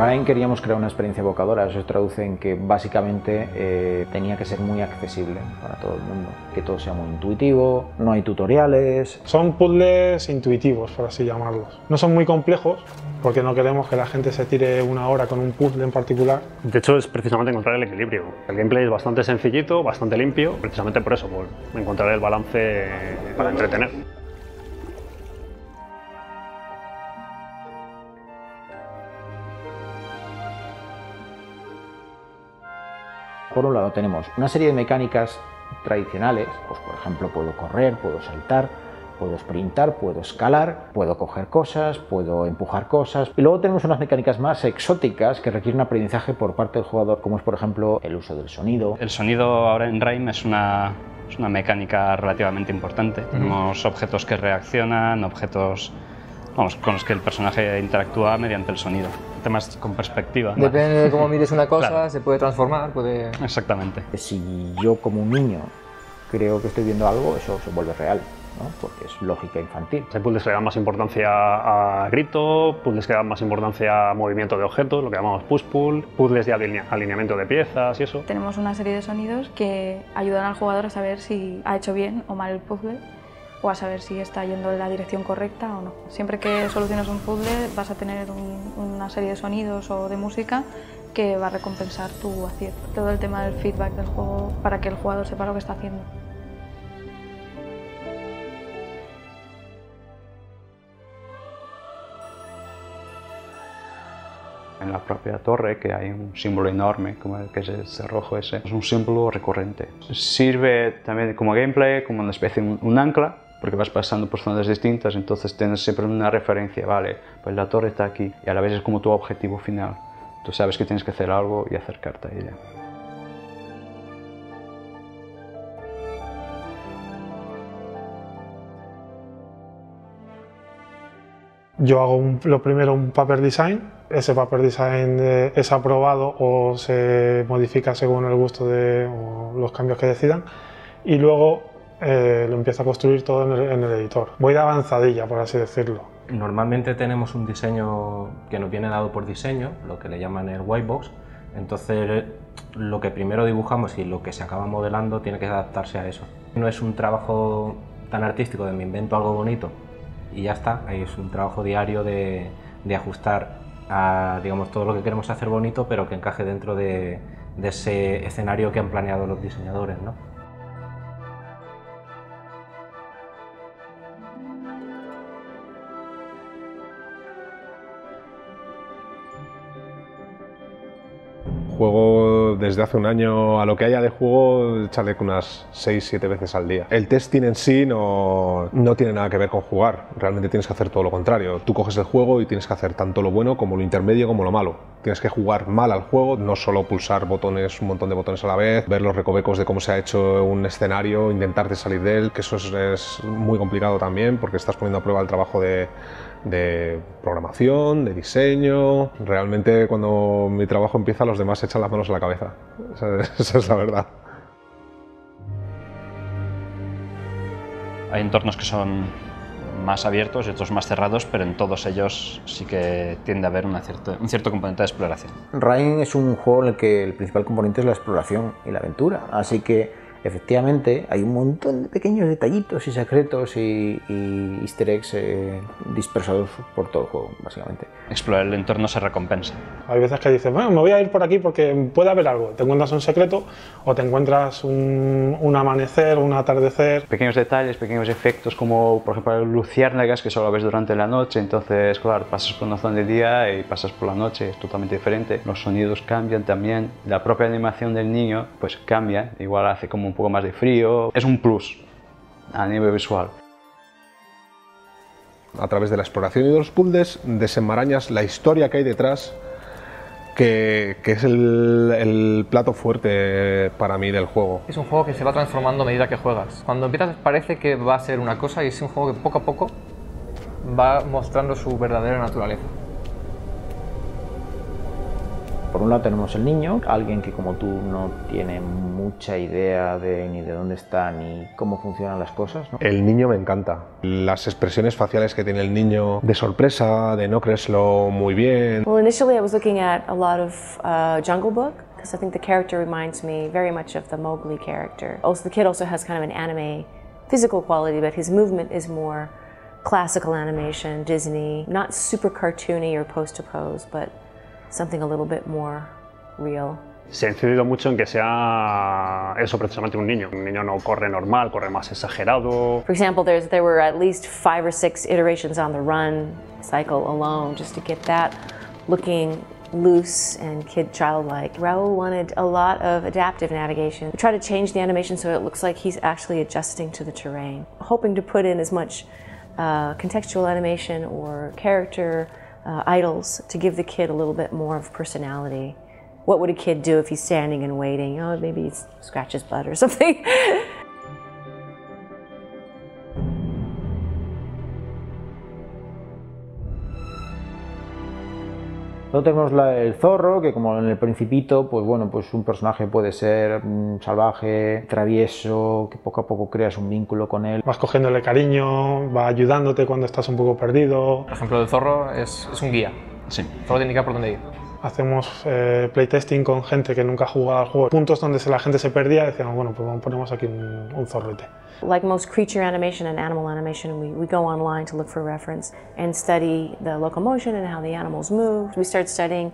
Con Rain queríamos crear una experiencia evocadora, eso se traduce en que básicamente eh, tenía que ser muy accesible para todo el mundo, que todo sea muy intuitivo, no hay tutoriales. Son puzzles intuitivos, por así llamarlos. No son muy complejos, porque no queremos que la gente se tire una hora con un puzzle en particular. De hecho, es precisamente encontrar el equilibrio. El gameplay es bastante sencillito, bastante limpio, precisamente por eso, por encontrar el balance para entretener. Por un lado tenemos una serie de mecánicas tradicionales, pues por ejemplo puedo correr, puedo saltar, puedo sprintar, puedo escalar, puedo coger cosas, puedo empujar cosas. Y luego tenemos unas mecánicas más exóticas que requieren aprendizaje por parte del jugador, como es por ejemplo el uso del sonido. El sonido ahora en Rime es una, es una mecánica relativamente importante. Tenemos objetos que reaccionan, objetos vamos, con los que el personaje interactúa mediante el sonido. Temas con perspectiva. Depende de cómo mires una cosa, Claro. se puede transformar, puede... Exactamente. Si yo como un niño creo que estoy viendo algo, eso se vuelve real, ¿no? porque es lógica infantil. Hay puzzles que dan más importancia a grito, puzzles que dan más importancia a movimiento de objetos, lo que llamamos push-pull, puzzles de alinea- alineamiento de piezas y eso. Tenemos una serie de sonidos que ayudan al jugador a saber si ha hecho bien o mal el puzzle o a saber si está yendo en la dirección correcta o no. Siempre que soluciones un puzzle vas a tener un- una serie de sonidos o de música que va a recompensar tu acierto. Todo el tema del feedback del juego para que el jugador sepa lo que está haciendo. En la propia torre, que hay un símbolo enorme, como el que es el cerrojo ese, es un símbolo recurrente. Sirve también como gameplay, como una especie de un, ancla, porque vas pasando por zonas distintas, entonces tienes siempre una referencia, vale, pues la torre está aquí, y a la vez es como tu objetivo final. Tú sabes que tienes que hacer algo y acercarte a ella. Yo hago un- lo primero un paper design, ese paper design eh, es aprobado o se modifica según el gusto de o los cambios que decidan y luego eh, lo empiezo a construir todo en el, en el editor. Voy de avanzadilla, por así decirlo. Normalmente tenemos un diseño que nos viene dado por diseño, lo que le llaman el whitebox. Entonces, lo que primero dibujamos y lo que se acaba modelando tiene que adaptarse a eso. No es un trabajo tan artístico de me invento algo bonito y ya está. Es un trabajo diario de, de ajustar a digamos, todo lo que queremos hacer bonito, pero que encaje dentro de, de ese escenario que han planeado los diseñadores. ¿no? Juego desde hace un año a lo que haya de juego, echarle unas 6-7 veces al día. El testing en sí no, no tiene nada que ver con jugar, realmente tienes que hacer todo lo contrario. Tú coges el juego y tienes que hacer tanto lo bueno como lo intermedio como lo malo. Tienes que jugar mal al juego, no solo pulsar botones, un montón de botones a la vez, ver los recovecos de cómo se ha hecho un escenario, intentarte salir de él, que eso es, es muy complicado también porque estás poniendo a prueba el trabajo de, de programación, de diseño. Realmente cuando mi trabajo empieza los demás se echan las manos a la cabeza. Esa, esa es la verdad. Hay entornos que son más abiertos y otros más cerrados, pero en todos ellos sí que tiende a haber una cierto, un cierto componente de exploración. Rain es un juego en el que el principal componente es la exploración y la aventura, así que efectivamente hay un montón de pequeños detallitos y secretos y, y easter eggs eh, dispersados por todo el juego, básicamente. Explorar el entorno se recompensa. Hay veces que dices, bueno, me voy a ir por aquí porque puede haber algo. Te encuentras un secreto o te encuentras un, un amanecer, un atardecer. Pequeños detalles, pequeños efectos, como por ejemplo luciérnagas que solo ves durante la noche, entonces, claro, pasas por una zona de día y pasas por la noche, es totalmente diferente. Los sonidos cambian también, la propia animación del niño pues cambia, igual hace como un poco más de frío. Es un plus a nivel visual. A través de la exploración y de los puzzles desenmarañas la historia que hay detrás, que, que es el, el plato fuerte para mí del juego. Es un juego que se va transformando a medida que juegas. Cuando empiezas parece que va a ser una cosa y es un juego que poco a poco va mostrando su verdadera naturaleza. Por un lado tenemos el niño, alguien que como tú no tiene mucha idea de ni de dónde está ni cómo funcionan las cosas. ¿no? El niño me encanta. Las expresiones faciales que tiene el niño de sorpresa, de no creerlo muy bien. Well, initially I was looking at a lot of uh, Jungle Book because I think the character reminds me very much of the Mowgli character. Also, the kid also has kind of an anime physical quality, but his movement is more classical animation, Disney, not super cartoony or pose to pose, but something a little bit more real. Se ha incidido mucho en que sea eso precisamente un niño. Un niño no corre normal, corre más exagerado. For example, there's, there were at least five or six iterations on the run cycle alone just to get that looking loose and kid childlike. Raul wanted a lot of adaptive navigation. We try to change the animation so it looks like he's actually adjusting to the terrain, hoping to put in as much uh, contextual animation or character uh, idols to give the kid a little bit more of personality. What would a kid do if he's standing and waiting? Oh, maybe he scratches butt or something. Luego tenemos la- el zorro, que como en el principito, pues bueno, pues un personaje puede ser mm, salvaje, travieso, que poco a poco creas un vínculo con él. Vas cogiéndole cariño, va ayudándote cuando estás un poco perdido. Por ejemplo, el zorro es, es un guía. Sí. Solo te indica por dónde ir. Hacemos eh, playtesting con gente que nunca al juego. Puntos donde la gente se perdía, decíamos, bueno, pues ponemos aquí un, un zorrete. Like most creature animation and animal animation, we, we go online to look for reference and study the locomotion and how the animals move. We start studying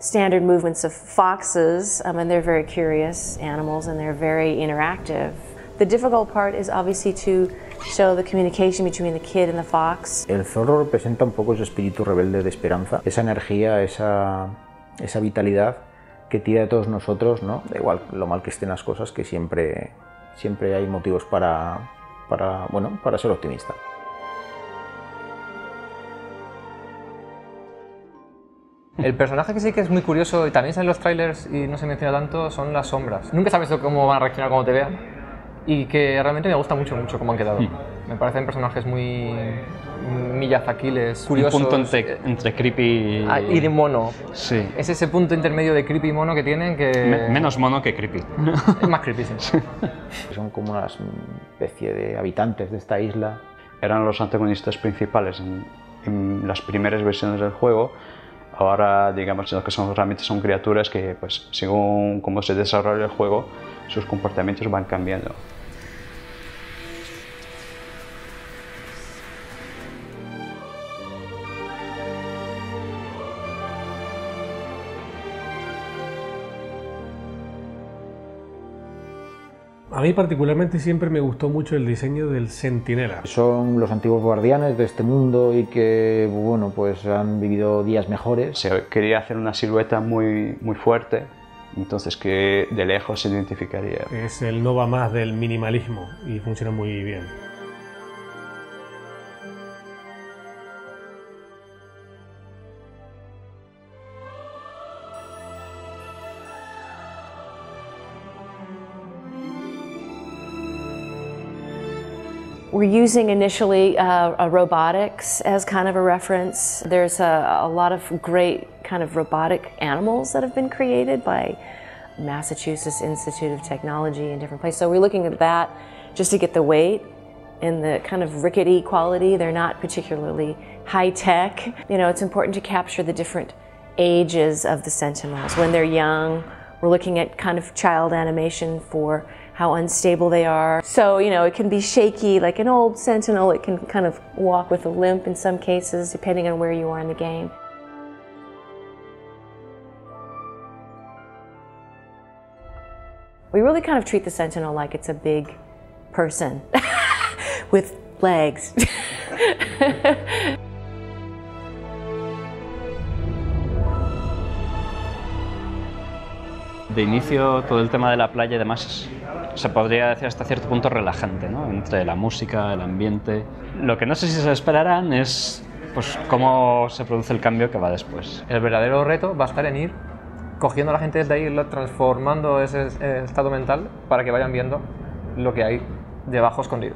standard movements of foxes, um, and they're very curious animals and they're very interactive. The difficult part is obviously to show the communication between the kid and the fox. El zorro representa un poco ese espíritu rebelde de esperanza, esa energía, esa, esa vitalidad que tira de todos nosotros, ¿no? Da igual lo mal que estén las cosas, que siempre, siempre hay motivos para, para, bueno, para ser optimista. El personaje que sí que es muy curioso y también sale en los trailers y no se menciona tanto son las sombras. Nunca sabes cómo van a reaccionar cuando te vean y que realmente me gusta mucho, mucho cómo han quedado. Me parecen personajes muy millazaquiles, curiosos. Un punto entre, entre creepy Ah, y de mono. Sí. Es ese punto intermedio de creepy y mono que tienen que... Me- menos mono que creepy. Es más creepy, sí. Son como una especie de habitantes de esta isla. Eran los antagonistas principales en, en las primeras versiones del juego. Ahora, digamos, lo que son realmente son criaturas que, pues, según cómo se desarrolla el juego, sus comportamientos van cambiando. A mí particularmente siempre me gustó mucho el diseño del centinela. Son los antiguos guardianes de este mundo y que, bueno, pues han vivido días mejores. Se quería hacer una silueta muy, muy fuerte, entonces que de lejos se identificaría. Es el no va más del minimalismo y funciona muy bien. We're using initially uh, robotics as kind of a reference. There's a, a lot of great kind of robotic animals that have been created by Massachusetts Institute of Technology and different places. So we're looking at that just to get the weight and the kind of rickety quality. They're not particularly high tech. You know, it's important to capture the different ages of the sentinels. When they're young, we're looking at kind of child animation for how unstable they are. So, you know, it can be shaky like an old sentinel. It can kind of walk with a limp in some cases, depending on where you are in the game. We really kind of treat the sentinel like it's a big person with legs. De inicio, todo el tema de la playa y se podría decir hasta cierto punto relajante, ¿no? Entre la música, el ambiente. Lo que no sé si se esperarán es pues, cómo se produce el cambio que va después. El verdadero reto va a estar en ir cogiendo a la gente desde ahí, transformando ese estado mental para que vayan viendo lo que hay debajo escondido.